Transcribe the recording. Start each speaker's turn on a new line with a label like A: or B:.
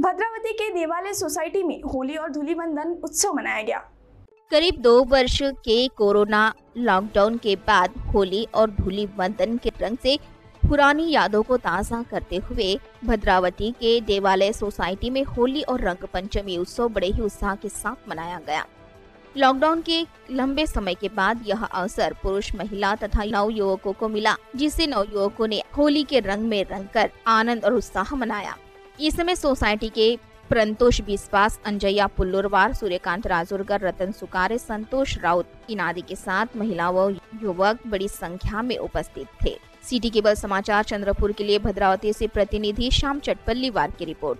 A: भद्रावती के देवालय सोसाइटी में होली और धूलिबंधन उत्सव मनाया गया।
B: करीब दो वर्ष के कोरोना लॉकडाउन के बाद होली और धूली बंधन के रंग से पुरानी यादों को ताज़ा करते हुए भद्रावती के देवालय सोसाइटी में होली और रंग पंचमी उत्सव बड़े ही उत्साह के साथ मनाया गया। लॉकडाउन के लंबे समय के बाद यह अवसर पुरुष, महिला तथा नव युवकों को मिला जिसे नव युवकों ने होली के रंग में रंगकर आनंद और उत्साह मनाया। इस समय सोसाइटी के प्रंतोष विश्वास अंजया पुल्लुरवार, सूर्यकांत राजुरगर रतन सुकारे, संतोष राउत इन आदि के साथ महिला व युवक बड़ी संख्या में उपस्थित थे। सिटी केबल समाचार चंद्रपुर के लिए भद्रावती से प्रतिनिधि श्याम चटपल्लीवार की रिपोर्ट।